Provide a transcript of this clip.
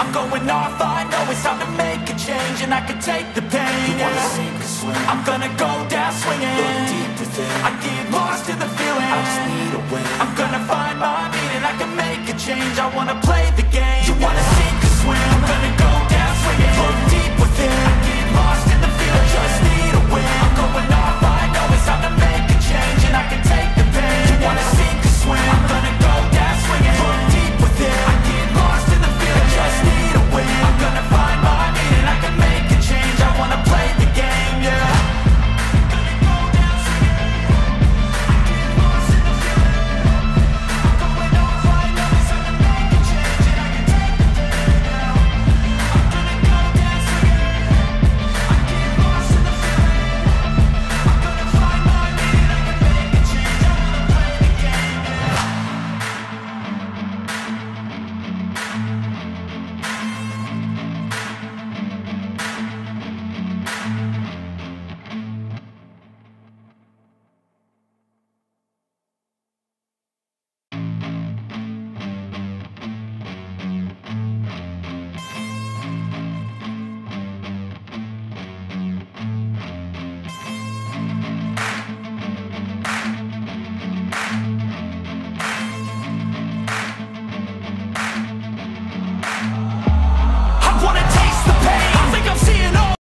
I'm going off, I know it's time to make a change And I can take the pain You sink or swim? I'm gonna go down swinging. Look deep within I get lost in the feeling. I just need a win. I'm gonna find my meaning. I can make a change. I wanna play